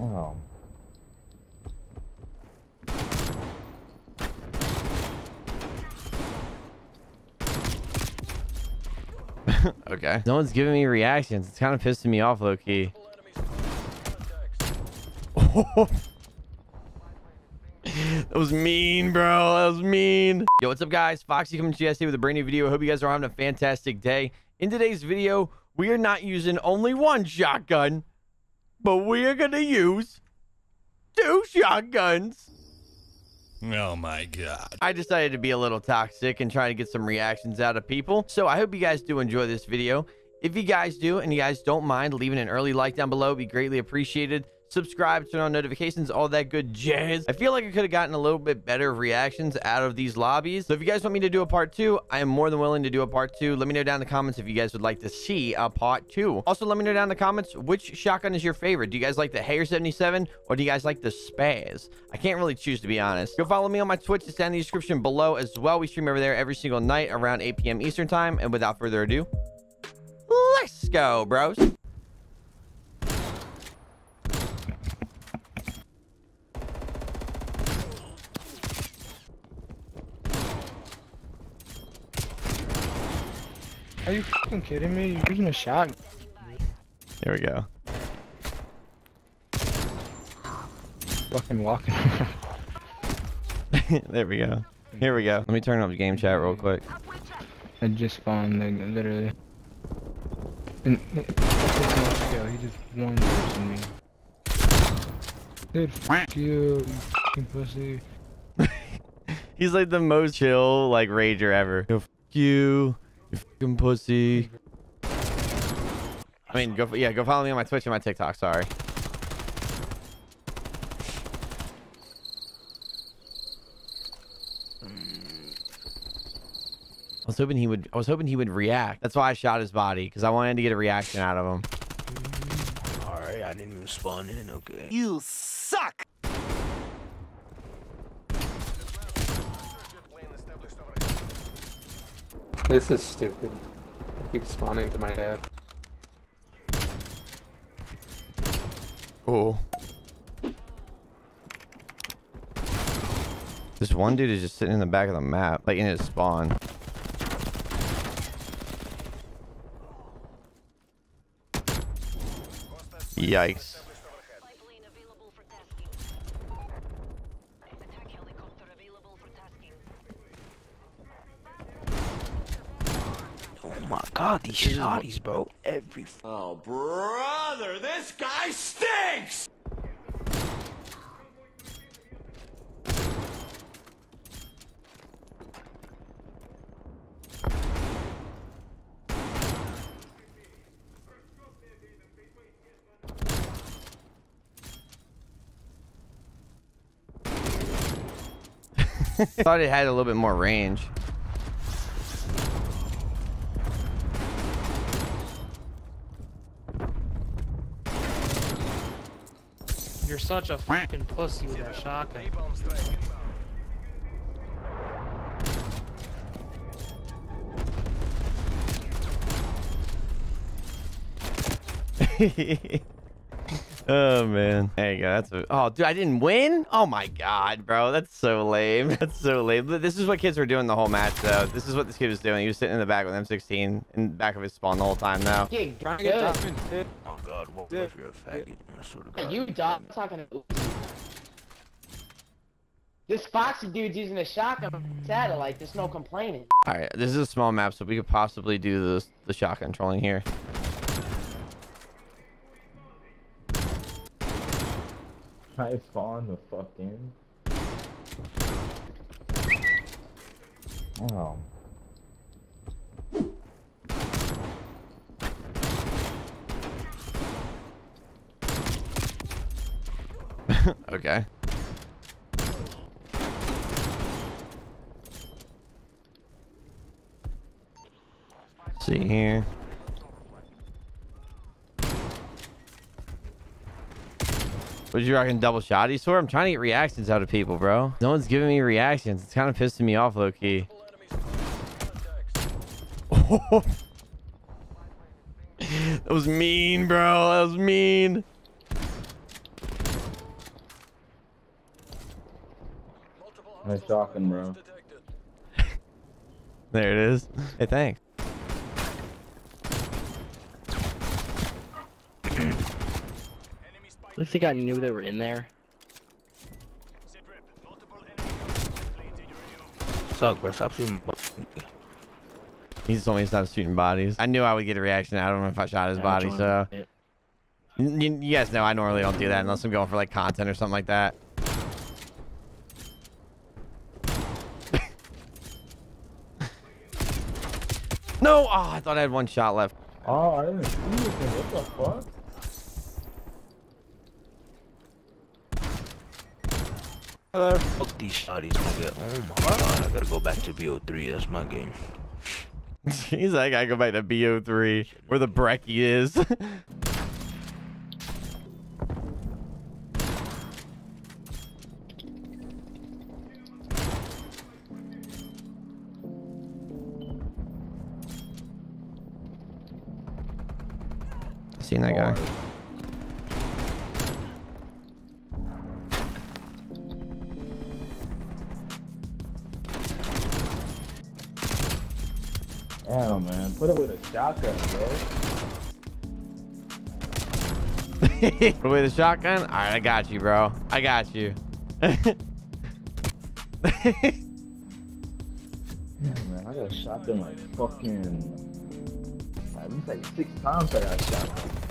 Oh. okay. No one's giving me reactions. It's kind of pissing me off, low key. that was mean, bro. That was mean. Yo, what's up, guys? Foxy coming to you guys with a brand new video. I hope you guys are having a fantastic day. In today's video, we are not using only one shotgun, but we are going to use two shotguns. Oh my god. I decided to be a little toxic and try to get some reactions out of people. So I hope you guys do enjoy this video. If you guys do and you guys don't mind leaving an early like down below, be greatly appreciated subscribe, turn on notifications, all that good jazz. I feel like I could have gotten a little bit better reactions out of these lobbies. So if you guys want me to do a part two, I am more than willing to do a part two. Let me know down in the comments if you guys would like to see a part two. Also, let me know down in the comments which shotgun is your favorite. Do you guys like the Hauer 77 or do you guys like the Spaz? I can't really choose to be honest. Go follow me on my Twitch. It's down in the description below as well. We stream over there every single night around 8 p.m. Eastern time. And without further ado, let's go, bros. Are you fucking kidding me? You're using a shot. Here we go. Fucking walking. there we go. Here we go. Let me turn up the game chat real quick. I just spawned, like, literally. And. He just one person me. Dude, fuck you, you fucking pussy. He's like the most chill, like, rager ever. Yo, fuck you. You fucking pussy. I mean, go yeah, go follow me on my Twitch and my TikTok. Sorry. I was hoping he would. I was hoping he would react. That's why I shot his body because I wanted to get a reaction out of him. All right, I didn't even spawn in. Okay. You suck. This is stupid. I keep spawning to my head. Oh. This one dude is just sitting in the back of the map, like in his spawn. Yikes. Oh my god, these shotties, bro. Every Oh, brother, this guy stinks! Thought it had a little bit more range. You're such a fucking pussy with that shotgun. oh man. There you go. That's a, oh dude i didn't win? Oh my god bro. That's so lame. That's so lame. This is what kids were doing the whole match though. This is what this kid was doing. He was sitting in the back with m16 in the back of his spawn the whole time now Yeah, good. Oh god, what if you're a faggot? I swear to God. You dog I'm talking to This Foxy dude's using a shotgun satellite. There's no complaining. all right this is a small map so we could possibly do this the shotgun trolling here I spawned the fuck in. Oh. okay see here Would you rocking? double shot Esor? I'm trying to get reactions out of people, bro. No one's giving me reactions. It's kind of pissing me off, Loki. That was mean, bro. That was mean. Nice talking, bro. there it is. Hey, thanks. Least the guy knew they were in there. Suck, bro. Stop shooting. He just told me to stop shooting bodies. I knew I would get a reaction. I don't know if I shot his Yeah, body, so. it. You, you guys know I normally don't do that unless I'm going for like content or something like that. no! Oh, I thought I had one shot left. Oh, I didn't see anything. What the fuck? Hello. Fuck these shotties, nigga. Oh my god, I gotta go back to BO3. That's my game. He's like, I go back to BO3 where the brekkie is. Seen that guy. Damn, man. Put it with a shotgun, bro. Put away the shotgun. All right, I got you, bro. I got you. Damn, man. I got a shotgun like fucking. At least like six times I got shot.